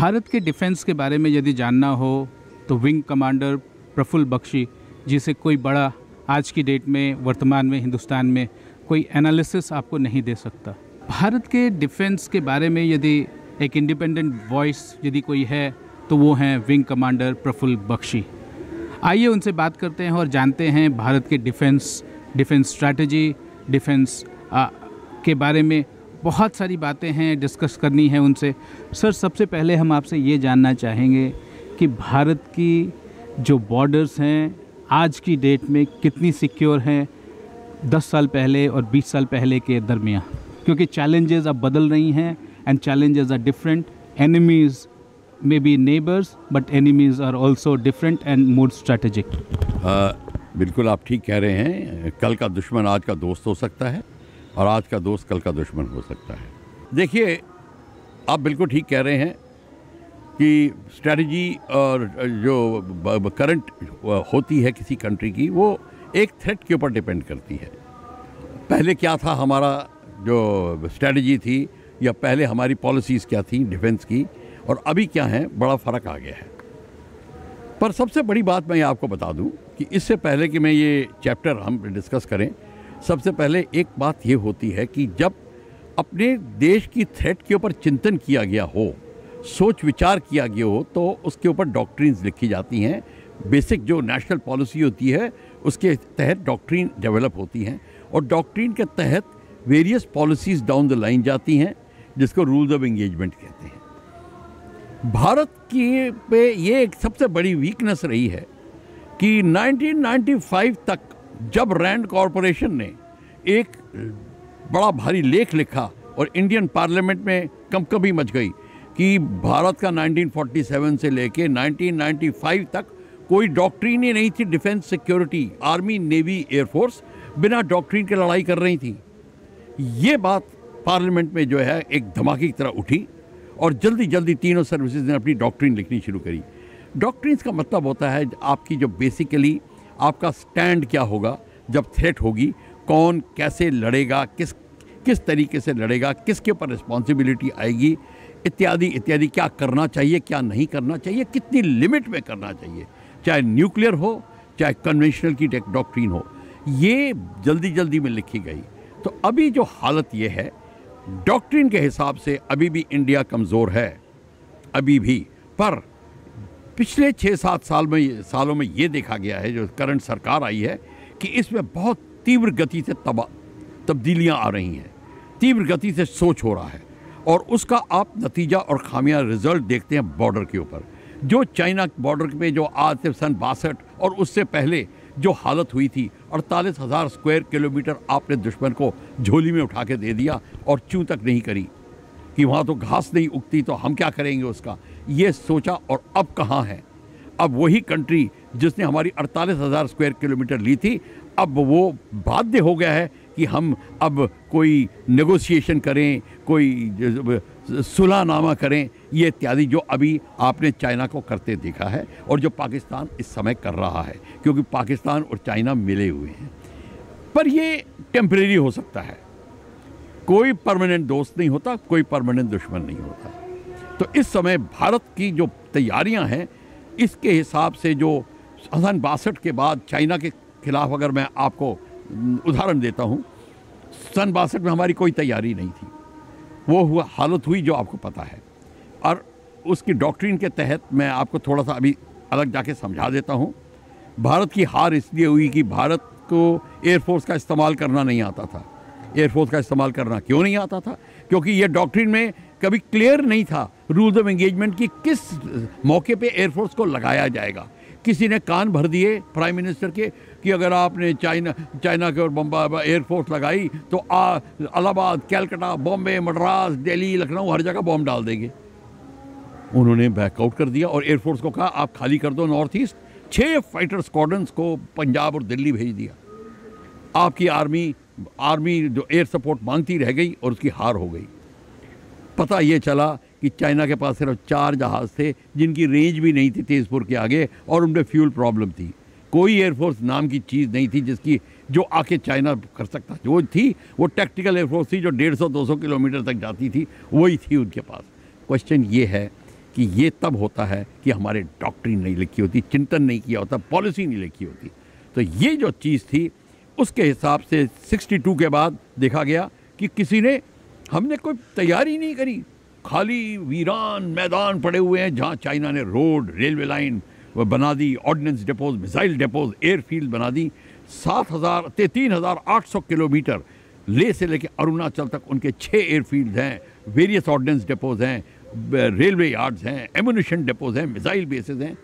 भारत के डिफेंस के बारे में यदि जानना हो तो विंग कमांडर प्रफुल्ल बख्शी जिसे कोई बड़ा आज की डेट में, वर्तमान में, हिंदुस्तान में कोई एनालिसिस आपको नहीं दे सकता। भारत के डिफेंस के बारे में यदि एक इंडिपेंडेंट वॉइस यदि कोई है तो वो हैं विंग कमांडर प्रफुल्ल बख्शी। आइए उनसे बात करते हैं और जानते हैं भारत के डिफेंस डिफेंस स्ट्रैटेजी, डिफेंस के बारे में बहुत सारी बातें हैं डिस्कस करनी है उनसे। सर सबसे पहले हम आपसे ये जानना चाहेंगे कि भारत की जो बॉर्डर्स हैं, आज की डेट में कितनी सिक्योर हैं, दस साल पहले और बीस साल पहले के दरमियान? क्योंकि चैलेंजेस अब बदल रही हैं and challenges are different enemies may be neighbours but enemies are also different and more strategic बिल्कुल आप ठीक कह रहे हैं। कल का दुश्मन आज का दोस्त हो सकता है। और आज का दोस्त कल का दुश्मन हो सकता है। देखिए, आप बिल्कुल ठीक कह रहे हैं कि स्ट्रेटजी और जो करंट होती है किसी कंट्री की, वो एक थ्रेट के ऊपर डिपेंड करती है। पहले क्या था हमारा जो स्ट्रेटजी थी या पहले हमारी पॉलिसीज़ क्या थी डिफेंस की, और अभी क्या है, बड़ा फ़र्क आ गया है। पर सबसे बड़ी बात मैं आपको बता दूँ कि इससे पहले कि मैं ये चैप्टर हम डिस्कस करें सबसे पहले एक बात ये होती है कि जब अपने देश की थ्रेट के ऊपर चिंतन किया गया हो, सोच विचार किया गया हो तो उसके ऊपर डॉक्ट्रिन्स लिखी जाती हैं। बेसिक जो नेशनल पॉलिसी होती है, उसके तहत डॉक्ट्रिन डेवलप होती हैं और डॉक्ट्रिन के तहत various policies down the line जाती हैं, जिसको रूल्स ऑफ़ एंगेजमेंट कहते हैं। भारत की पे ये एक सबसे बड़ी वीकनेस रही है कि 1995 तक जब रैंड कॉरपोरेशन ने एक बड़ा भारी लेख लिखा और इंडियन पार्लियामेंट में कम कभी मच गई कि भारत का 1947 से लेके 1995 तक कोई डॉक्ट्रीन ही नहीं थी defence security, army, navy air force बिना डॉक्ट्रीन के लड़ाई कर रही थी। ये बात पार्लियामेंट में जो है एक धमाके की तरह उठी और जल्दी जल्दी तीनों सर्विसेज़ ने अपनी डॉक्ट्रीन लिखनी शुरू करी। डॉक्ट्रीन्स का मतलब होता है आपकी जो बेसिकली आपका स्टैंड क्या होगा? जब थ्रेट होगी, कौन कैसे लड़ेगा, किस किस तरीके से लड़ेगा, किसके ऊपर रिस्पॉन्सिबिलिटी आएगी, इत्यादि इत्यादि, क्या करना चाहिए, क्या नहीं करना चाहिए, कितनी लिमिट में करना चाहिए, चाहे न्यूक्लियर हो, चाहे कन्वेंशनल की डॉक्ट्रीन हो, ये जल्दी जल्दी में लिखी गई। तो अभी जो हालत ये है डॉक्ट्रिन के हिसाब से अभी भी इंडिया कमज़ोर है, अभी भी, पर पिछले छः सात साल में सालों में ये देखा गया है, जो करंट सरकार आई है, कि इसमें बहुत तीव्र गति से तबा तब्दीलियाँ आ रही हैं। तीव्र गति से सोच हो रहा है। और उसका आप नतीजा और खामियाँ रिज़ल्ट देखते हैं बॉर्डर के ऊपर। जो चाइना बॉर्डर पे जो आज से सन बासठ और उससे पहले जो हालत हुई थी, अड़तालीस हज़ार स्क्वायर किलोमीटर आपने दुश्मन को झोली में उठा के दे दिया और चूँ तक नहीं करी। कि वहाँ तो घास नहीं उगती तो हम क्या करेंगे उसका? ये सोचा और अब कहाँ है? अब वही कंट्री जिसने हमारी अड़तालीस हज़ार स्क्वायर किलोमीटर ली थी, अब वो बाध्य हो गया है कि हम अब कोई नेगोशिएशन करें, कोई सुलहनामा करें। ये इत्यादि जो अभी आपने चाइना को करते देखा है और जो पाकिस्तान इस समय कर रहा है, क्योंकि पाकिस्तान और चाइना मिले हुए हैं। पर ये टेम्परेरी हो सकता है। कोई परमानेंट दोस्त नहीं होता, कोई परमानेंट दुश्मन नहीं होता। तो इस समय भारत की जो तैयारियाँ हैं, इसके हिसाब से जो सन बासठ के बाद चाइना के खिलाफ अगर मैं आपको उदाहरण देता हूँ सन बासठ में हमारी कोई तैयारी नहीं थी। वो हुआ, हालत हुई जो आपको पता है। और उसकी डॉक्ट्रिन के तहत मैं आपको थोड़ा सा अभी अलग जाके समझा देता हूँ। भारत की हार इसलिए हुई कि भारत को एयरफोर्स का इस्तेमाल करना नहीं आता था। एयरफोर्स का इस्तेमाल करना क्यों नहीं आता था? क्योंकि ये डॉक्ट्रिन में कभी क्लियर नहीं था रूल्स ऑफ़ एंगेजमेंट की किस मौके पे एयरफोर्स को लगाया जाएगा? किसी ने कान भर दिए प्राइम मिनिस्टर के कि अगर आपने चाइना चाइना के और बम्बा एयरफोर्स लगाई तो अलाहाबाद, कैलकटा, बॉम्बे, मद्रास, दिल्ली, लखनऊ, हर जगह बॉम्ब डाल देंगे। उन्होंने बैकआउट कर दिया और एयरफोर्स को कहा, आप खाली कर दो नॉर्थ ईस्ट। छः फाइटर स्क्वाड्रंस को पंजाब और दिल्ली भेज दिया। आपकी आर्मी आर्मी जो एयर सपोर्ट मांगती रह गई और उसकी हार हो गई। पता ये चला कि चाइना के पास सिर्फ़ चार जहाज़ थे, जिनकी रेंज भी नहीं थी तेज़पुर के आगे, और उनमें फ्यूल प्रॉब्लम थी। कोई एयरफोर्स नाम की चीज़ नहीं थी जिसकी जो आके चाइना कर सकता जो थी, वो टैक्टिकल एयरफोर्स थी जो डेढ़ सौ, दो सौ किलोमीटर तक जाती थी, वही थी उनके पास। क्वेश्चन ये है कि ये तब होता है कि हमारे डॉक्ट्रिन नहीं लिखी होती, चिंतन नहीं किया होता पॉलिसी नहीं लिखी होती। तो ये जो चीज़ थी, उसके हिसाब से 62 के बाद देखा गया कि किसी ने, हमने कोई तैयारी नहीं करी। खाली वीरान मैदान पड़े हुए हैं जहाँ चाइना ने रोड, रेलवे लाइन बना दी ordnance depots missile depots airfield बना दी। सात हज़ार तीन हज़ार आठ सौ किलोमीटर ले से लेकर अरुणाचल तक उनके छः एयरफील्ड हैं। वेरियस ऑर्डिनेंस डिपोज हैं रेलवे यार्ड्स हैं एमुनिशन डिपोज हैं मिसाइल बेसिस हैं।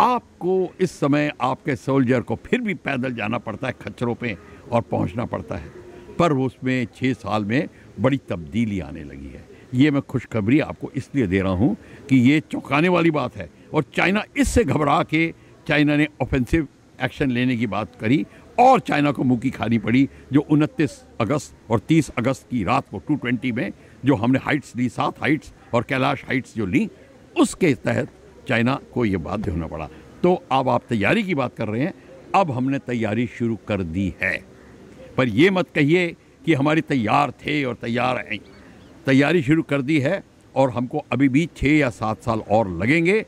आपको इस समय आपके सोल्जर को फिर भी पैदल जाना पड़ता है, खच्चरों पे और पहुँचना पड़ता है। पर उसमें छः साल में बड़ी तब्दीली आने लगी है। ये मैं खुशखबरी आपको इसलिए दे रहा हूँ कि ये चौंकाने वाली बात है। और चाइना इससे घबरा के चाइना ने ऑफेंसिव एक्शन लेने की बात करी और चाइना को मुँह की खानी पड़ी, जो उनतीस अगस्त और 30 अगस्त की रात को 220 में जो हमने हाइट्स ली सात हाइट्स और कैलाश हाइट्स जो ली, उसके तहत चाइना को ये बाध्य होना पड़ा। तो अब आप तैयारी की बात कर रहे हैं, अब हमने तैयारी शुरू कर दी है। पर ये मत कहिए कि हमारी तैयार थे और तैयार हैं। तैयारी शुरू कर दी है और हमको अभी भी छः या सात साल और लगेंगे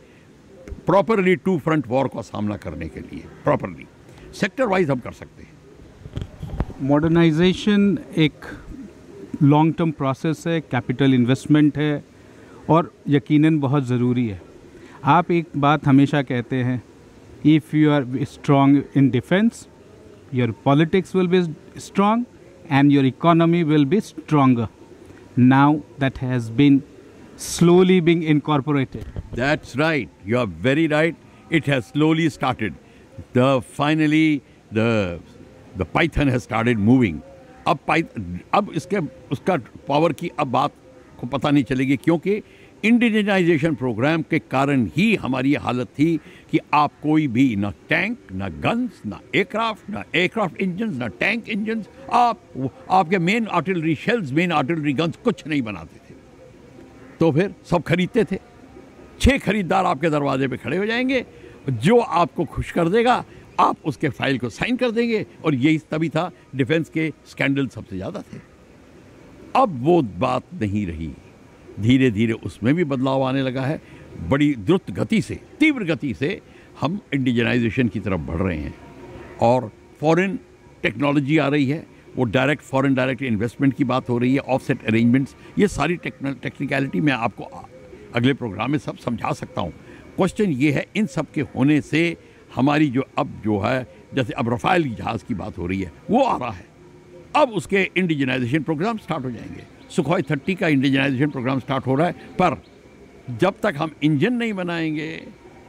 प्रॉपरली टू फ्रंट वॉर का सामना करने के लिए, प्रॉपरली। सेक्टर वाइज हम कर सकते हैं। मॉडर्नाइजेशन एक लॉन्ग टर्म प्रोसेस है कैपिटल इन्वेस्टमेंट है और यकीनन बहुत ज़रूरी है। आप एक बात हमेशा कहते हैं if you are strong in defence your politics will be strong and your economy will be stronger Now that has been slowly being incorporated. That's right. You are very right. It has slowly started. The finally the the python has started moving. अब अब इसके उसका power की अब बात को पता नहीं चलेगी क्योंकि इंडिजनाइजेशन प्रोग्राम के कारण ही हमारी हालत थी कि आप कोई भी ना टैंक, ना गन्स ना एयरक्राफ्ट ना एयरक्राफ्ट इंजन ना टैंक इंजन आप, आपके main artillery shells main artillery guns कुछ नहीं बनाते थे। तो फिर सब खरीदते थे। छह खरीदार आपके दरवाजे पे खड़े हो जाएँगे, जो आपको खुश कर देगा, आप उसके फ़ाइल को साइन कर देंगे और यही तभी था डिफेंस के स्कैंडल सबसे ज़्यादा थे। अब वो बात नहीं रही। धीरे धीरे उसमें भी बदलाव आने लगा है। बड़ी द्रुत गति से, तीव्र गति से हम इंडिजनाइजेशन की तरफ़ बढ़ रहे हैं और फॉरेन टेक्नोलॉजी आ रही है। वो डायरेक्ट, फॉरेन डायरेक्ट इन्वेस्टमेंट की बात हो रही है, ऑफसेट अरेंजमेंट्स, ये सारी टेक्निकलिटी मैं आपको अगले प्रोग्राम में सब समझा सकता हूँ। क्वेश्चन ये है, इन सब के होने से हमारी जो अब जो है, जैसे अब रफ़ाइल जहाज़ की बात हो रही है, वो आ रहा है। अब उसके इंडिजनाइजेशन प्रोग्राम स्टार्ट हो जाएँगे। सुखोई थर्टी का इंडिजनाइजेशन प्रोग्राम स्टार्ट हो रहा है, पर जब तक हम इंजन नहीं बनाएँगे,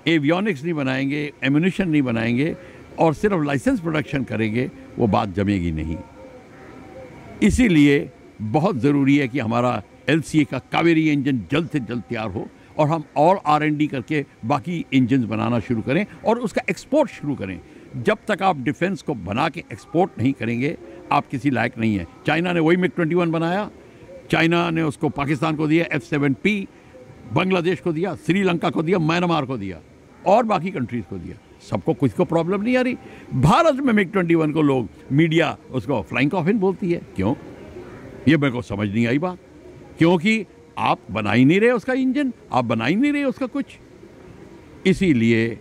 एवियोनिक्स नहीं बनाएँगे, एम्यूनिशन नहीं बनाएँगे, और सिर्फ़ लाइसेंस प्रोडक्शन करेंगे, वो बात जमेगी नहीं। इसीलिए बहुत ज़रूरी है कि हमारा एलसीए का कावेरी इंजन जल्द से जल्द तैयार हो, और हम और आर करके बाकी इंजन बनाना शुरू करें, और उसका एक्सपोर्ट शुरू करें। जब तक आप डिफेंस को बना के एक्सपोर्ट नहीं करेंगे, आप किसी लायक नहीं है। चाइना ने वही मिग ट्वेंटी वन बनाया चाइना ने उसको पाकिस्तान को दिया, एफ़ सेवन पी, बांग्लादेश को दिया, श्रीलंका को दिया, म्यांमार को दिया, और बाकी कंट्रीज़ को दिया। सबको कुछ को प्रॉब्लम नहीं आ रही। भारत में मिग ट्वेंटी वन को लोग, मीडिया उसको फ्लाइंग कॉफिन बोलती है। क्यों? ये मेरे को समझ नहीं आई बात। क्योंकि आप बना ही नहीं रहे उसका इंजन आप बना ही नहीं रहे उसका कुछ। इसीलिए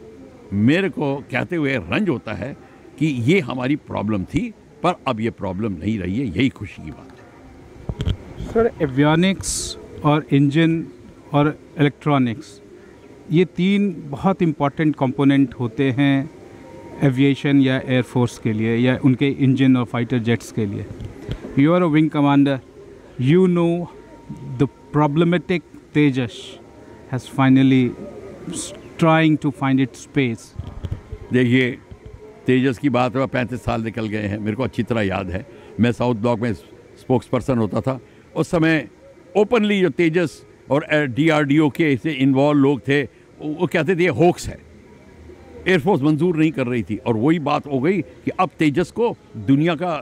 मेरे को कहते हुए रंज होता है कि ये हमारी प्रॉब्लम थी, पर अब ये प्रॉब्लम नहीं रही है, यही खुशी की बात। सर एवियनिक्स और इंजन और इलेक्ट्रॉनिक्स ये तीन बहुत इंपॉर्टेंट कंपोनेंट होते हैं एविएशन या एयरफोर्स के लिए या उनके इंजन और फाइटर जेट्स के लिए। You are a wing commander you know the problematic Tejas has finally trying to find it space देखिए तेजस की बात हुआ पैंतीस साल निकल गए हैं। मेरे को अच्छी तरह याद है। मैं साउथ ब्लॉक में स्पोक्स पर्सन होता था। उस समय ओपनली जो तेजस और डीआरडीओ के से इन्वॉल्व लोग थे, वो कहते थे, ये होक्स है। एयरफोर्स मंजूर नहीं कर रही थी। और वही बात हो गई कि अब तेजस को दुनिया का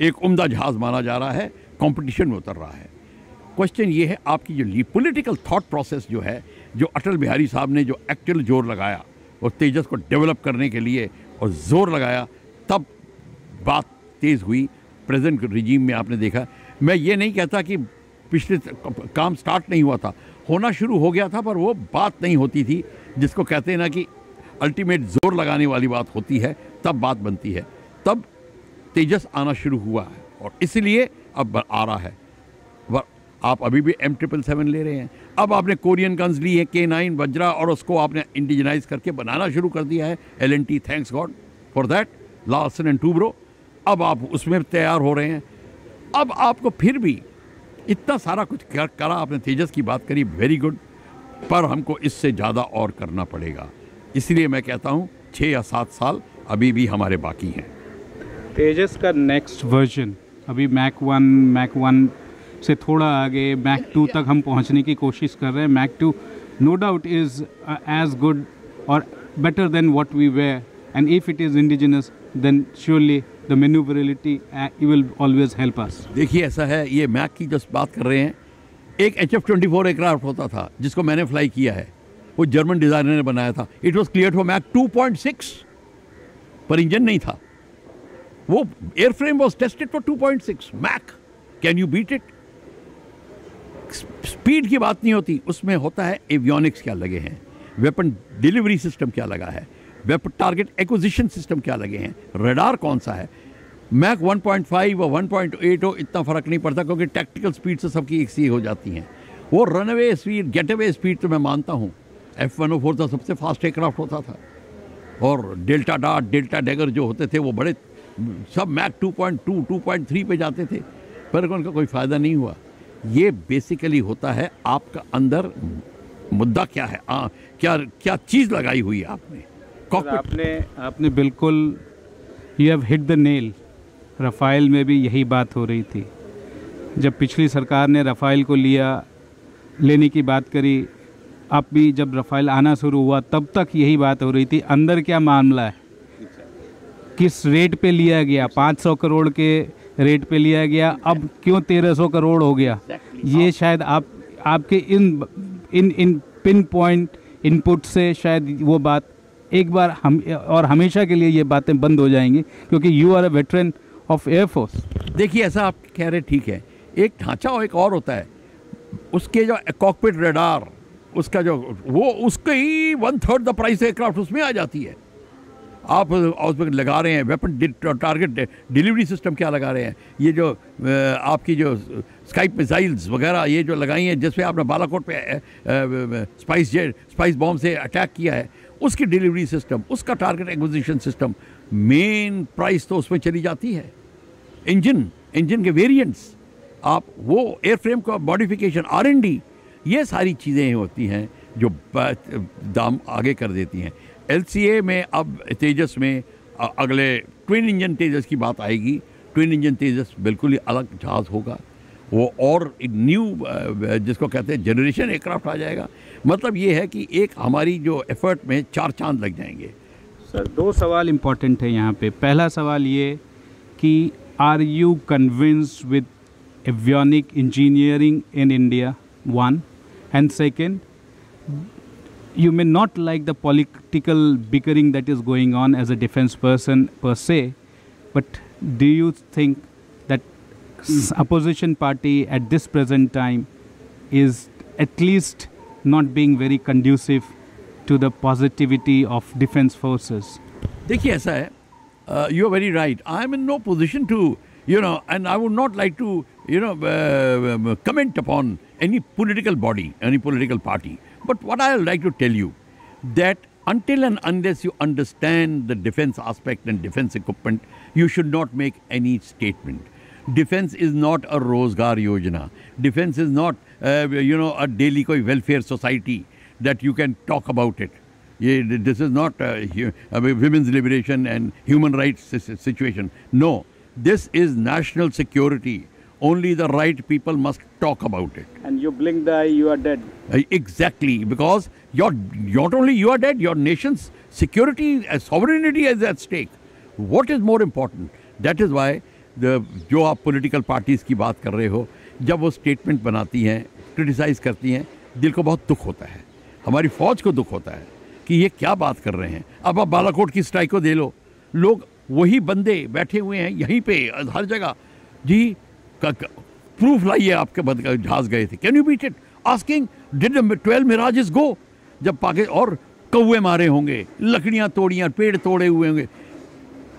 एक उम्दा जहाज़ माना जा रहा है कंपटीशन में उतर रहा है। क्वेश्चन ये है, आपकी जो पॉलिटिकल थॉट प्रोसेस जो है, जो अटल बिहारी साहब ने जो एक्चुअल ज़ोर लगाया और तेजस को डेवलप करने के लिए और ज़ोर लगाया, तब बात तेज़ हुई। प्रेजेंट रिजीम में आपने देखा मैं ये नहीं कहता कि पिछले काम स्टार्ट नहीं हुआ था। होना शुरू हो गया था, पर वो बात नहीं होती थी, जिसको कहते हैं ना कि अल्टीमेट ज़ोर लगाने वाली बात होती है, तब बात बनती है। तब तेजस आना शुरू हुआ है और इसलिए अब आ रहा है। आप अभी भी एम ट्रिपल सेवन ले रहे हैं। अब आपने कोरियन गन्स ली है के नाइन वज्रा और उसको आपने इंडिजनाइज करके बनाना शुरू कर दिया है। L and T thanks god for that Larsen and Toubro अब आप उसमें तैयार हो रहे हैं। अब आपको फिर भी इतना सारा कुछ कर, करा आपने तेजस की बात करी वेरी गुड पर हमको इससे ज़्यादा और करना पड़ेगा। इसलिए मैं कहता हूँ छः या सात साल अभी भी हमारे बाकी हैं। तेजस का नेक्स्ट वर्जन अभी मैक वन मैक वन से थोड़ा आगे मैक टू तक हम पहुँचने की कोशिश कर रहे हैं। Mark two no doubt is as good और better than what we were and if it is indigenous then surely the manoeuvrability will always help us देखिए, ऐसा है, ये मैक की जो बात कर रहे हैं। एक H F twenty four aircraft होता था, जिसको मैंने फ्लाई किया है। वो जर्मन डिज़ाइनर ने बनाया था। It was clear for Mach two point six पर इंजन नहीं था। वो airframe was tested for two point six Mach can you beat it speed की बात नहीं होती। उसमें होता है एवियोनिक्स क्या लगे हैं वेपन डिलीवरी सिस्टम क्या लगा है। वेपन टारगेट एक्विजिशन सिस्टम क्या लगे हैं? रडार कौन सा है? मैक 1.5 और 1.8 हो इतना फ़र्क नहीं पड़ता क्योंकि टैक्टिकल स्पीड से सबकी एक सी हो जाती हैं। वो run away speed get away speed तो मैं मानता हूँ। एफ़ वन फोर था सबसे फास्ट एयरक्राफ्ट होता था। और डेल्टा डाट डेल्टा डेगर जो होते थे वो बड़े सब मैक 2.2 2.3 पे जाते थे। पर उनका कोई फ़ायदा नहीं हुआ। ये बेसिकली होता है आपका अंदर मुद्दा क्या है? आ, क्या क्या चीज़ लगाई हुई है आपने? आपने आपने बिल्कुल you have hit the nail Rafale में भी यही बात हो रही थी। जब पिछली सरकार ने रफ़ाइल को लिया लेने की बात करी अब भी जब रफ़ाइल आना शुरू हुआ तब तक यही बात हो रही थी। अंदर क्या मामला है? किस रेट पे लिया गया? 500 करोड़ के रेट पे लिया गया। अब क्यों 1300 करोड़ हो गया? ये शायद आप आपके इन इन इन पिन पॉइंट इनपुट से शायद वो बात एक बार हम, और हमेशा के लिए ये बातें बंद हो जाएँगी, क्योंकि you are a veteran of air force देखिए, ऐसा आप कह रहे ठीक है। एक ढांचा और एक और होता है। उसके जो कॉकपिट रेडार उसका जो, वो उसके ही one third the price aircraft उसमें आ जाती है। आप उसमें लगा रहे हैं वेपन टारगेट डिलीवरी सिस्टम क्या लगा रहे हैं? ये जो आपकी जो स्काइप मिसाइल्स वगैरह, ये जो लगाई हैं, जिसपे आपने बालाकोट पे स्पाइस जेट स्पाइस बॉम्ब से अटैक किया है उसकी डिलीवरी सिस्टम, उसका target acquisition system, main price तो उसमें चली जाती है। इंजन इंजन के वेरिएंट्स आप वो एयरफ्रेम का मॉडिफिकेशन आर डी ये सारी चीज़ें होती हैं जो दाम आगे कर देती हैं। एलसीए में अब तेजस में अगले ट्विन इंजन तेजस की बात आएगी। ट्विन इंजन तेजस बिल्कुल ही अलग जहाज़ होगा। वो और न्यू जिसको कहते हैं जनरेशन एयरक्राफ्ट आ जाएगा। मतलब ये है कि एक हमारी जो एफर्ट में चार चाँद लग जाएँगे। सर दो सवाल इंपॉर्टेंट है यहाँ पे। पहला सवाल ये कि are you convince with avionic engineering in India one and second may not like the political bickering that is going on as a defense person per se, but do you think that opposition party at this present time is at least not being very conducive to the positivity of defense forces? देखिए ऐसा है you are very right. I am in no position to, you know, and I would not like to, you know, uh, comment upon any political body, any political party. But what I would like to tell you that until and unless you understand the defense aspect and defense equipment, you should not make any statement. defense is not a rozgar yojana. Defense is not uh, you know a daily koi welfare society that you can talk about it. This is not a, women's liberation and human rights situation. No this is national security. Only the right people must talk about it. And you blink the eye you are dead. Uh, exactly because not only you are dead your nation's security uh, sovereignty is at stake. What is more important? That is why जो आप political parties की बात कर रहे हो, जब वो statement बनाती हैं क्रिटिसाइज़ करती हैं, दिल को बहुत दुख होता है। हमारी फ़ौज को दुख होता है कि ये क्या बात कर रहे हैं। अब आप बालाकोट की स्ट्राइक को दे लो। लोग वही बंदे बैठे हुए हैं यहीं पे, हर जगह। जी प्रूफ लाइए आपके जहाज़ गए थे। Can you beat it asking did twelve Mirages go जब पाकिस्तान और कौए मारे होंगे, लकड़ियाँ तोड़ियाँ, पेड़ तोड़े हुए होंगे।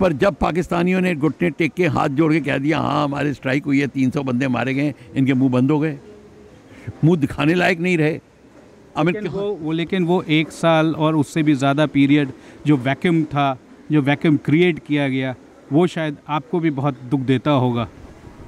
पर जब पाकिस्तानियों ने घुटने टेक के हाथ जोड़ के कह दिया हाँ हमारे स्ट्राइक हुई है तीन सौ बंदे मारे गए इनके मुँह बंद हो गए मुँह दिखाने लायक नहीं रहे। अमित लेकिन वो वो लेकिन वो एक साल और उससे भी ज़्यादा पीरियड जो वैक्यूम था जो वैक्यूम क्रिएट किया गया वो शायद आपको भी बहुत दुख देता होगा।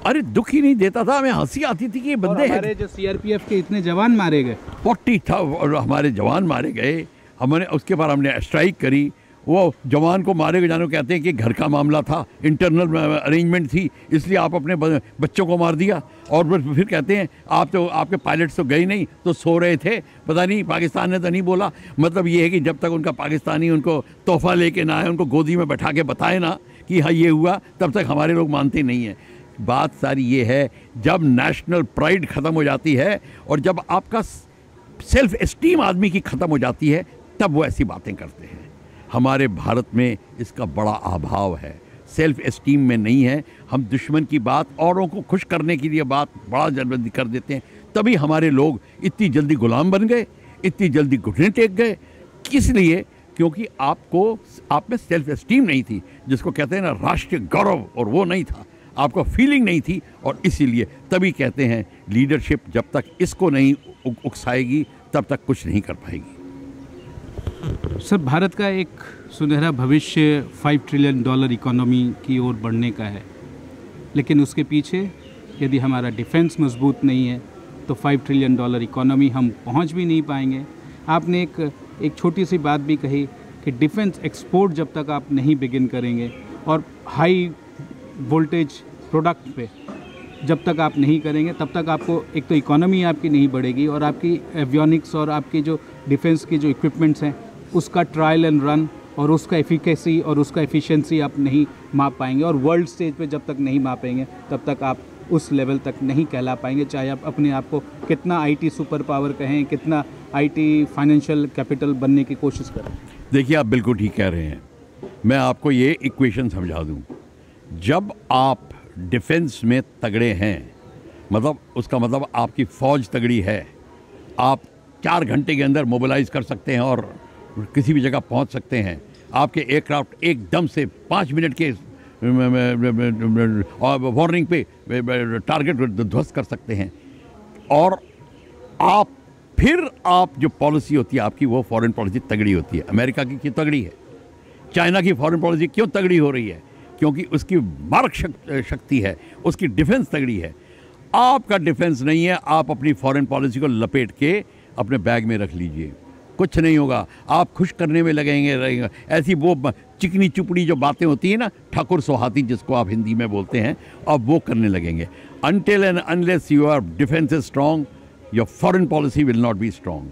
अरे दुख ही नहीं देता था हमें हँसी आती थी कि ये बंदे हैं। हमारे जो सीआरपीएफ के इतने जवान मारे गए। फोर्टी था और हमारे जवान मारे गए। हमने उसके बाद हमने स्ट्राइक करी वो जवान को मारे गए जानो कहते हैं कि घर का मामला था इंटरनल अरेंजमेंट थी, इसलिए आप अपने बच्चों को मार दिया। और फिर फिर कहते हैं, आप तो आपके पायलट्स तो गए नहीं तो सो रहे थे। पता नहीं, पाकिस्तान ने तो नहीं बोला। मतलब ये है कि जब तक उनका पाकिस्तानी उनको तोहफा लेके ना आए, उनको गोदी में बैठा के बताए ना कि हाँ ये हुआ, तब तक हमारे लोग मानते नहीं हैं। बात सारी ये है, जब नेशनल प्राइड ख़त्म हो जाती है और जब आपका सेल्फ इस्टीम आदमी की ख़त्म हो जाती है, तब वो ऐसी बातें करते हैं। हमारे भारत में इसका बड़ा अभाव है। सेल्फ एस्टीम में नहीं है। हम दुश्मन की बात, औरों को खुश करने के लिए बात बड़ा जल्दी कर देते हैं। तभी हमारे लोग इतनी जल्दी गुलाम बन गए, इतनी जल्दी घुटने टेक गए। किस लिए? क्योंकि आपको, आप में सेल्फ एस्टीम नहीं थी, जिसको कहते हैं ना, राष्ट्रीय गौरव, और वो नहीं था। आपको फीलिंग नहीं थी, और इसीलिए तभी कहते हैं, लीडरशिप जब तक इसको नहीं उकसाएगी, तब तक कुछ नहीं कर पाएगी। सर, भारत का एक सुनहरा भविष्य फाइव ट्रिलियन डॉलर इकोनॉमी की ओर बढ़ने का है। लेकिन उसके पीछे यदि हमारा डिफेंस मज़बूत नहीं है तो फाइव ट्रिलियन डॉलर इकोनॉमी हम पहुँच भी नहीं पाएँगे। आपने एक एक छोटी सी बात भी कही कि डिफेंस एक्सपोर्ट जब तक आप नहीं बिगिन करेंगे और हाई वोल्टेज प्रोडक्ट पे जब तक आप नहीं करेंगे, तब तक आपको, एक तो इकोनॉमी आपकी नहीं बढ़ेगी और आपकी एवियनिक्स और आपकी जो डिफेंस की जो इक्विपमेंट्स हैं उसका ट्रायल एंड रन और उसका एफिकेसी और उसका एफिशिएंसी आप नहीं माप पाएँगे और वर्ल्ड स्टेज पे जब तक नहीं मापेंगे, तब तक आप उस लेवल तक नहीं कहला पाएँगे। चाहे आप अपने आप को कितना आईटी सुपर पावर कहें, कितना आईटी फाइनेंशियल कैपिटल बनने की कोशिश करें। देखिए, आप बिल्कुल ठीक कह रहे हैं। मैं आपको ये इक्वेशन समझा दूँ। जब आप डिफेंस में तगड़े हैं मतलब उसका मतलब आपकी फौज तगड़ी है, आप चार घंटे के अंदर मोबिलाइज कर सकते हैं और किसी भी जगह पहुँच सकते हैं। आपके एयरक्राफ्ट एकदम से पाँच मिनट के वार्निंग पे टारगेट ध्वस्त कर सकते हैं। और आप, फिर आप जो पॉलिसी होती है, आपकी वो फॉरेन पॉलिसी तगड़ी होती है। अमेरिका की क्यों तगड़ी है? चाइना की फॉरेन पॉलिसी क्यों तगड़ी हो रही है? क्योंकि उसकी शक- शक्ति है, उसकी डिफेंस तगड़ी है। आपका डिफेंस नहीं है, आप अपनी फॉरेन पॉलिसी को लपेट के अपने बैग में रख लीजिए। कुछ नहीं होगा। आप खुश करने में लगेंगे, रहेंगे। ऐसी वो चिकनी चुपड़ी जो बातें होती है ना, ठाकुर सोहाती जिसको आप हिंदी में बोलते हैं, अब वो करने लगेंगे। Until and unless your defence is strong foreign policy will not be be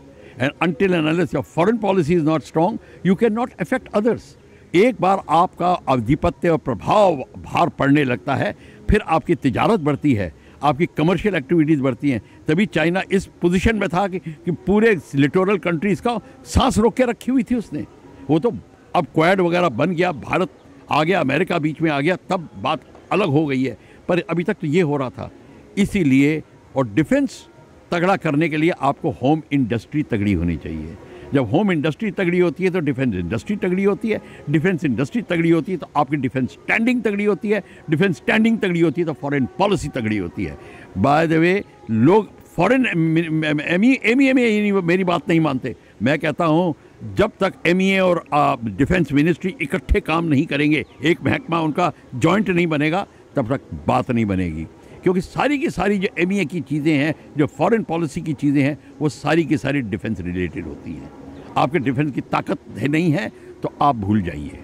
and until and unless your foreign policy is not not you can not affect others एक बार आपका आधिपत्य और प्रभाव भार पड़ने लगता है, फिर आपकी तिजारत बढ़ती है। आपकी कमर्शियल एक्टिविटीज़ बढ़ती हैं। तभी चाइना इस पोजीशन में था कि, कि पूरे लिटोरल कंट्रीज़ का सांस रोक के रखी हुई थी उसने। वो तो अब क्वाड वगैरह बन गया भारत आ गया अमेरिका बीच में आ गया तब बात अलग हो गई है। पर अभी तक तो ये हो रहा था। इसीलिए और डिफेंस तगड़ा करने के लिए आपको होम इंडस्ट्री तगड़ी होनी चाहिए। जब होम इंडस्ट्री तगड़ी होती है तो डिफेंस इंडस्ट्री तगड़ी होती है, डिफेंस इंडस्ट्री तगड़ी होती है तो आपकी डिफेंस स्टैंडिंग तगड़ी होती है, डिफेंस स्टैंडिंग तगड़ी होती है तो फॉरेन पॉलिसी तगड़ी होती है। बाय द वे लोग foreign M E M E मेरी बात नहीं मानते। मैं कहता हूँ, जब तक एम ई ए और डिफेंस मिनिस्ट्री इकट्ठे काम नहीं करेंगे, एक महकमा उनका जॉइंट नहीं बनेगा, तब तक बात नहीं बनेगी। क्योंकि सारी की सारी जो एम की चीज़ें हैं, जो फॉरेन पॉलिसी की चीज़ें हैं, वो सारी की सारी डिफेंस रिलेटेड होती हैं। आपके डिफेंस की ताकत है नहीं है तो आप भूल जाइए।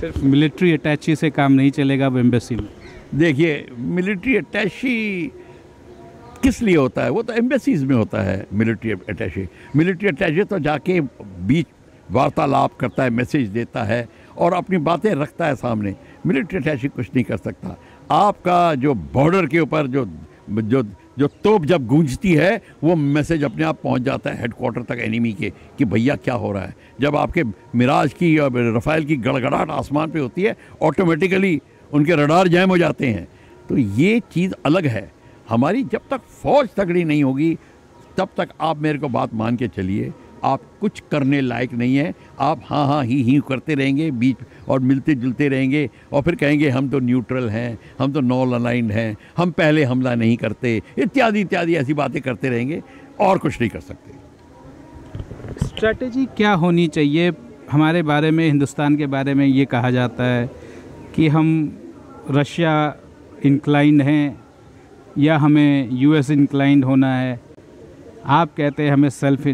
सिर्फ़ मिलिट्री अटैची से काम नहीं चलेगा अब एम्बेसी में। देखिए मिलिट्री अटैची किस लिए होता है? वो तो एम्बेसीज में होता है मिलिट्री अटैची। मिलिट्री अटैची तो जाके बीच वार्तालाप करता है मैसेज देता है और अपनी बातें रखता है सामने। मिलिट्री अटैची कुछ नहीं कर सकता। आपका जो बॉर्डर के ऊपर जो जो जो तोप जब गूंजती है, वो मैसेज अपने आप पहुँच जाता है हेडक्वार्टर तक एनिमी के कि भैया क्या हो रहा है। जब आपके मिराज की और रफ़ाइल की गड़गड़ाहट आसमान पे होती है ऑटोमेटिकली उनके रडार जैम हो जाते हैं। तो ये चीज़ अलग है। हमारी जब तक फौज तगड़ी नहीं होगी, तब तक आप मेरे को बात मान के चलिए। आप कुछ करने लायक नहीं है। आप हाँ हाँ ही ही करते रहेंगे, बीच और मिलते जुलते रहेंगे और फिर कहेंगे, हम तो न्यूट्रल हैं, हम तो नॉन अलाइंड हैं, हम पहले हमला नहीं करते। इत्यादि इत्यादि ऐसी बातें करते रहेंगे और कुछ नहीं कर सकते। स्ट्रैटेजी क्या होनी चाहिए? हमारे बारे में, हिंदुस्तान के बारे में ये कहा जाता है कि हम रशिया इंक्लाइंड हैं या हमें यूएस इंक्लाइंड होना है। आप कहते हैं हमें सेल्फ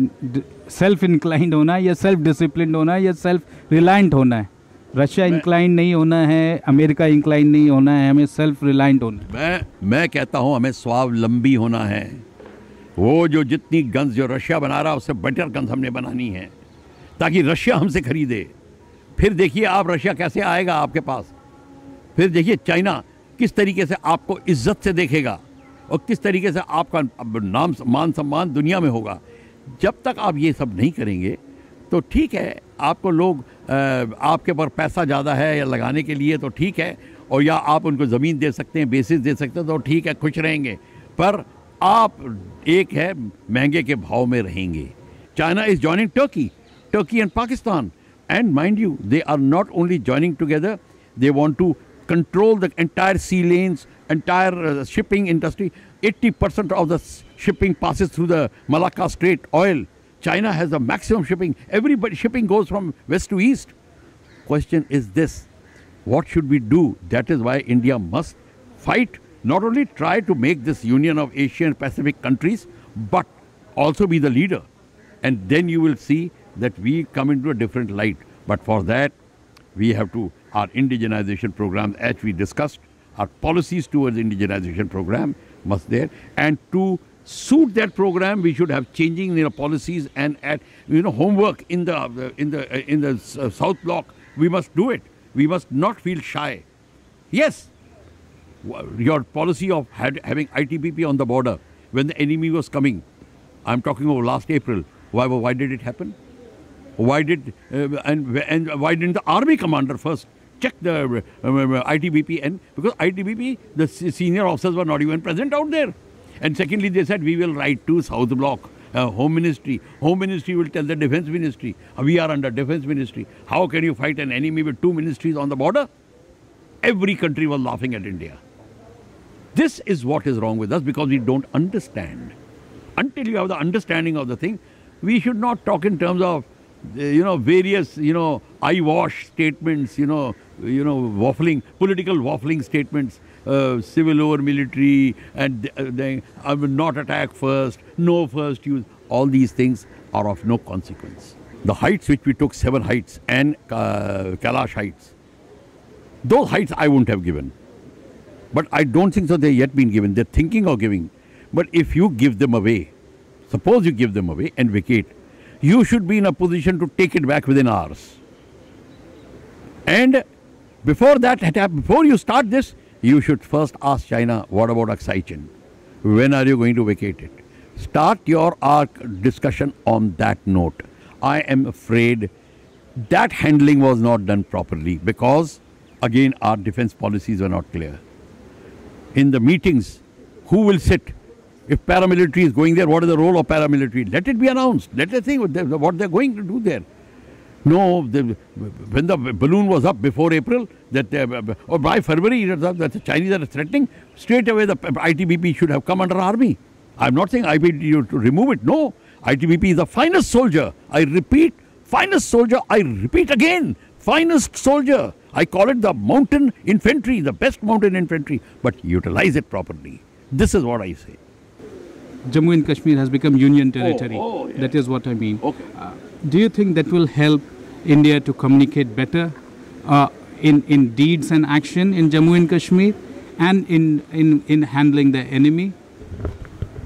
सेल्फ इंक्लाइंड होना है या सेल्फ डिसिप्लिन होना है या सेल्फ रिलायंट होना है? रशिया इंक्लाइंड नहीं होना है अमेरिका इंक्लाइंड नहीं होना है हमें सेल्फ रिलायंट होना है। मैं मैं कहता हूँ हमें स्वावलंबी होना है। वो जो जितनी गन्स जो रशिया बना रहा है उससे बेटर गन्स हमने बनानी है। ताकि रशिया हमसे खरीदे। फिर देखिए आप रशिया कैसे आएगा आपके पास। फिर देखिए चाइना किस तरीके से आपको इज़्ज़त से देखेगा और किस तरीके से आपका नाम मान सम्मान दुनिया में होगा। जब तक आप ये सब नहीं करेंगे तो ठीक है आपको लोग आपके ऊपर पैसा ज़्यादा है या लगाने के लिए तो ठीक है और या आप उनको ज़मीन दे सकते हैं बेसिस दे सकते हैं तो ठीक है खुश रहेंगे पर आप एक है महँगे के भाव में रहेंगे China is joining Turkey Turkey and Pakistan and mind you they are not only joining together they want to control the entire sea lanes, entire shipping industry industry. 80% of the shipping passes through the Malacca Strait oil. China has the maximum shipping. Everybody shipping goes from west to east. Question is this: What should we do? That is why India must fight. Not only try to make this union of Asian Pacific countries, but also be the leader. And then you will see that we come into a different light. But for that, we have to our indigenization program, as we discussed, our policies towards indigenization program must there, and to suit that program, we should have changing know, policies and at you know homework in the in the in the uh, South Block. We must do it. We must not feel shy. Yes, your policy of had, having ITBP on the border when the enemy was coming. I'm talking of last April. Why, why did it happen? Why did uh, and and why didn't the army commander first check the uh, uh ITBP and because ITBP, the senior officers were not even present out there. And secondly, they said we will write to South Block, uh, Home Ministry. Home Ministry will tell the Defense Ministry, uh, we are under Defense Ministry. How can you fight an enemy with two ministries on the border? Every country was laughing at India. This is what is wrong with us because we don't understand. Until you have the understanding of the thing, we should not talk in terms of, uh, you know, various, you know, eyewash statements, you know, you know, waffling, political waffling statements, uh, civil over military, and uh, they I will not attack first, no first use. All these things are of no consequence. The heights which we took, seven heights and uh, Kailash heights, those heights I wouldn't have given. But I don't think so they've yet been given. They're thinking of giving. But if you give them away, suppose you give them away and vacate, you should be in a position to take it back within hours. And before that, before you start this, you should first ask China, what about Chin? When are you going to vacate it? Start your arc discussion on that note. I am afraid that handling was not done properly because, again, our defense policies were not clear. In the meetings, who will sit? If paramilitary is going there, what is the role of paramilitary? Let it be announced. Let us think what they're going to do there. No, the, when the balloon was up before April, that uh, or by February, that the Chinese are threatening, straight away the ITBP should have come under army. I'm not saying I ITBP to remove it. No, ITBP is the finest soldier. I repeat, finest soldier. I repeat again, finest soldier. I call it the mountain infantry, the best mountain infantry, but utilize it properly. This is what I say. Jammu and Kashmir has become union territory. Oh, oh, yeah. That is what I mean. Okay. Uh, do you think that will help India to communicate better uh, in, in deeds and action in Jammu and Kashmir and in, in, in handling the enemy?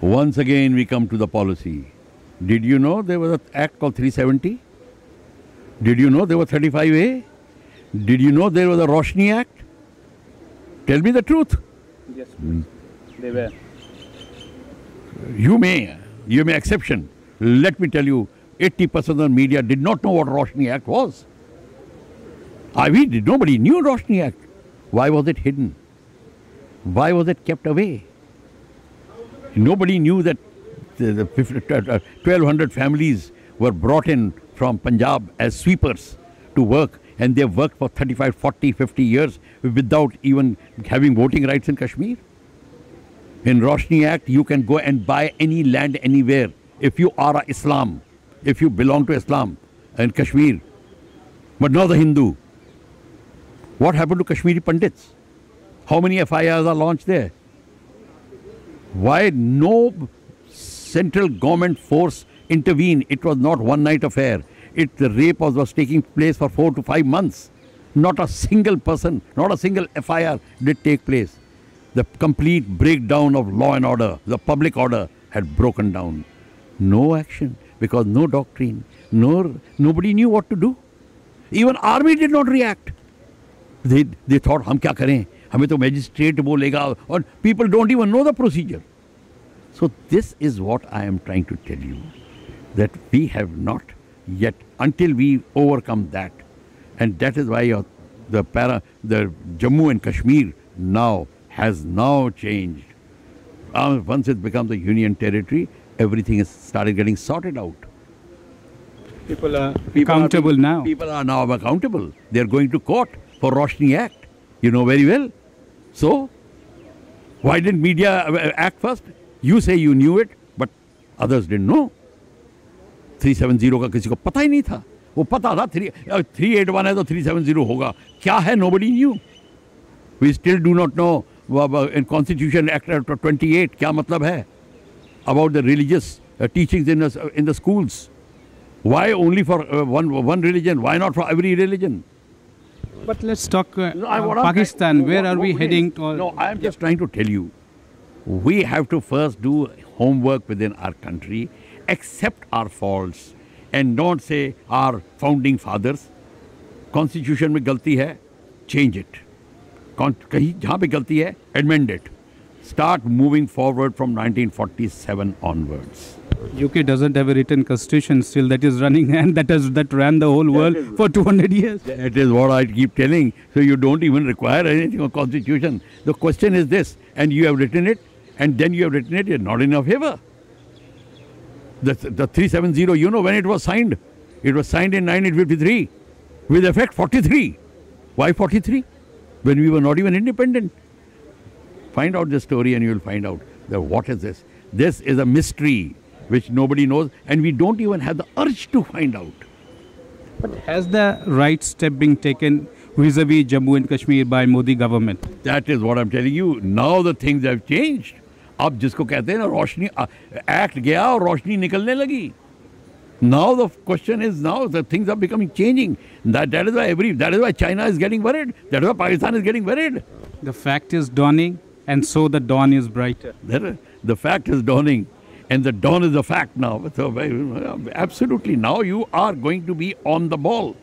Once again, we come to the policy. Did you know there was an act called 370? Did you know there was 35A? Did you know there was a Roshni Act? Tell me the truth. Yes, mm. they were. You may, you may exception. Let me tell you, 80% of the media did not know what Roshni Act was. I mean, nobody knew Roshni Act. Why was it hidden? Why was it kept away? Nobody knew that the, the 50, uh, 1200 families were brought in from Punjab as sweepers to work and they've worked for 35, 40, 50 years without even having voting rights in Kashmir. In Roshni Act, you can go and buy any land anywhere if you are a Islam, if you belong to Islam in Kashmir, but not the Hindu. What happened to Kashmiri Pandits? How many FIRs are launched there? Why no central government force intervened? It was not one night affair. It the rape was, was taking place for four to five months. Not a single person, not a single FIR did take place. The complete breakdown of law and order, the public order had broken down. No action because no doctrine, no nobody knew what to do. Even army did not react. They they thought हम क्या करें हमें तो magistrate बोलेगा और people don't even know the procedure. So this is what I am trying to tell you that we have not yet until we overcome that and that is why uh, the para the Jammu and Kashmir now has now changed. Uh, once it becomes the union territory, everything is started getting sorted out. People are People accountable being- now. People are now accountable. They are going to court for Roshni Act. You know very well. So, why didn't media uh, act first? You say you knew it, but others didn't know. 370 का किसी को पता ही नहीं था वो पता था three three eight one है तो थ्री सेवन ज़ीरो होगा क्या है nobody knew we still do not know in constitution act twenty eight क्या मतलब है About the religious teachings in in the schools why only for uh, one one religion why not for every religion But let's talk uh, No, I- uh, what I'm Pakistan. trying- Where what- are we what- heading? To, no i am just trying to tell you we have to first do homework within our country accept our faults and not say our founding fathers constitution में गलती है change it Con- कहीं जहाँ पे गलती है amend it start moving forward from 1947 onwards UK doesn't have a written constitution still that is running and that has that ran the whole world for 200 years. That is what I keep telling. So you don't even require anything on constitution. The question is this, and you have written it, and then you have written it, it's not in your favor. The, the 370, you know when it was signed? It was signed in 1953 with effect 43. Why 43? When we were not even independent. Find out the story and you will find out that what is this? This is a mystery which nobody knows and we don't even have the urge to find out. But has the right step been taken vis-a-vis Jammu and Kashmir by Modi government? That is what I'm telling you. Now the things have changed. अब जिसको कहते हैं ना रोशनी act गया और रोशनी निकलने लगी now the question is now the things are becoming changing that that is why every that is why china is getting worried that is why pakistan is getting worried The fact is dawning and so the dawn is brighter. There- the fact is dawning. And the dawn is a fact now. So absolutely. Now you are going to be on the ball.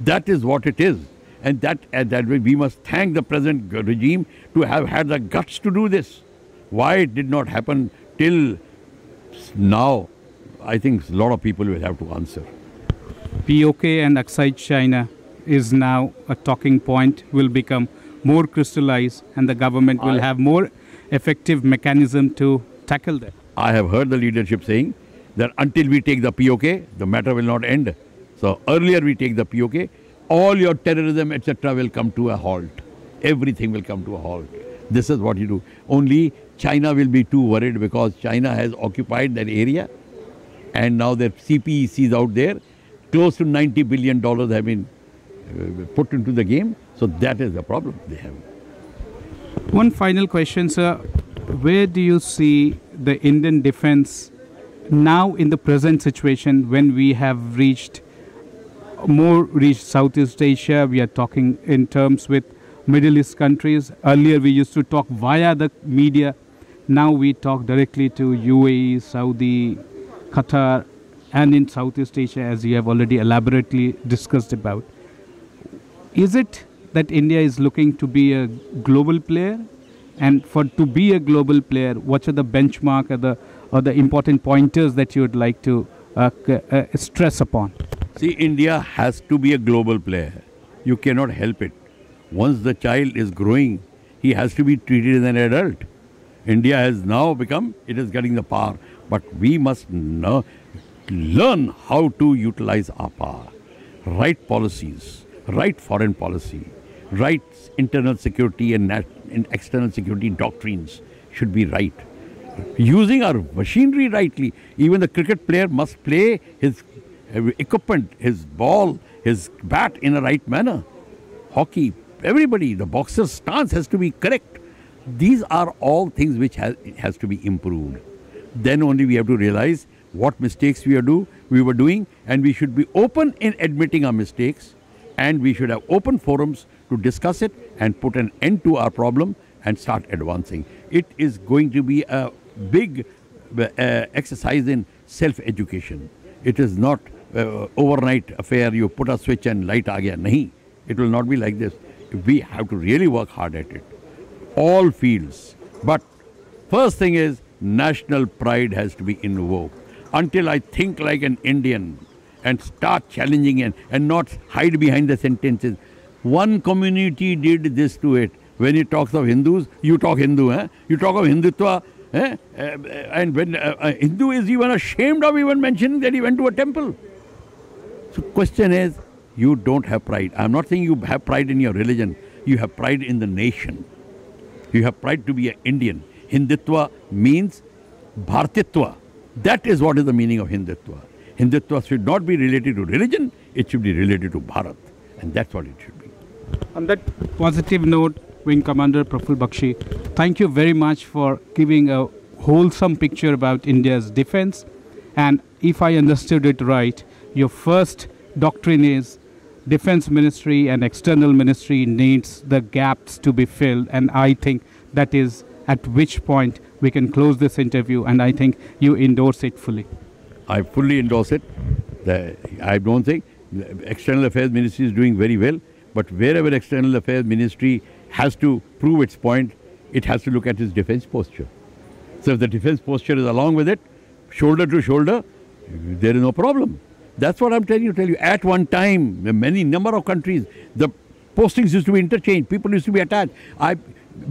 That is what it is. And that and that we must thank the present regime to have had the guts to do this. Why it did not happen till now i think a lot of people will have to answer. POK and Oxide China is now a talking point, will become more crystallized, and the government will I- have more effective mechanism to tackle that. I have heard the leadership saying that until we take the POK, the matter will not end. So earlier we take the POK, all your terrorism, etc., will come to a halt. Everything will come to a halt. This is what you do. Only China will be too worried because China has occupied that area and now their CPECs out there, close to 90 billion dollars have been uh, put into the game. So that is the problem they have. One final question, sir. Where do you see the Indian defense now in the present situation when we have reached more reached Southeast Asia? We are talking in terms with Middle East countries. Earlier we used to talk via the media. Now we talk directly to UAE, Saudi, Qatar, and in Southeast Asia, as you have already elaborately discussed about. Is it that India is looking to be a global player? And for to be a global player, what are the benchmark or the or the important pointers that you would like to uh, uh, stress upon? See, India has to be a global player. You cannot help it. Once the child is growing, he has to be treated as an adult. India has now become, it is getting the power. but we must know, learn how to utilize our power. Right policies, right foreign policy, right internal security and, and external security doctrines should be right. Using our machinery rightly, even the cricket player must play his uh, equipment, his ball, his bat in a right manner. Hockey, everybody, the boxer's stance has to be correct. These are all things which has, has to be improved. Then only we have to realize what mistakes we are do we were doing, and we should be open in admitting our mistakes, and we should have open forums to discuss it and put an end to our problem and start advancing. It is going to be a big uh, exercise in self-education. It is not uh, overnight affair. You put a switch and light again. Nahi. It will not be like this. We have to really work hard at it. All fields. But first thing is national pride has to be invoked. Until I think like an Indian and start challenging and, and not hide behind the sentences. One community did this to it. When he talks of Hindus, you talk Hindu. Eh? You talk of Hindutva. Eh? Uh, and when uh, a Hindu is even ashamed of even mentioning that he went to a temple. So question is, you don't have pride. I'm not saying you have pride in your religion. You have pride in the nation. You have pride to be an Indian. Hindutva means Bhartitva. That is what is the meaning of Hindutva. Hindutva should not be related to religion, it should be related to Bharat. And that's what it should be. On that positive note, Wing Commander Praful Bakshi, thank you very much for giving a wholesome picture about India's defense. And if I understood it right, your first doctrine is defense ministry and external ministry needs the gaps to be filled. And I think that is at which point we can close this interview. And I think you endorse it fully. I fully endorse it. I don't think External Affairs Ministry is doing very well, but wherever External Affairs Ministry has to prove its point, it has to look at its defense posture. So if the defense posture is along with it, shoulder to shoulder, there is no problem. That's what I'm telling you. Tell you at one time, many number of countries, the postings used to be interchanged. People used to be attached. I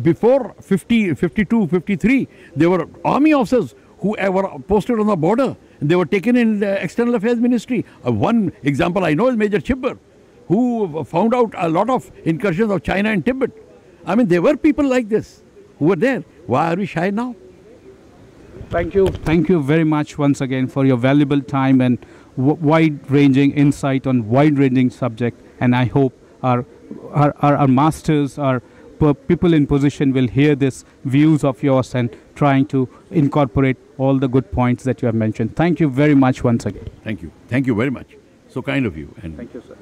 before 50, 52, 53, there were army officers who were posted on the border. And they were taken in the External Affairs Ministry. Uh, one example I know is Major Chibber, who found out a lot of incursions of China and Tibet. I mean, there were people like this who were there. Why are we shy now? Thank you. Thank you very much once again for your valuable time and wide-ranging insight on wide-ranging subject. And I hope our, our, our, our masters, our people in position will hear this views of yours and trying to incorporate all the good points that you have mentioned. Thank you very much once again. Thank you. Thank you very much. So kind of you. And Thank you, sir.